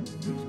Mm-hmm.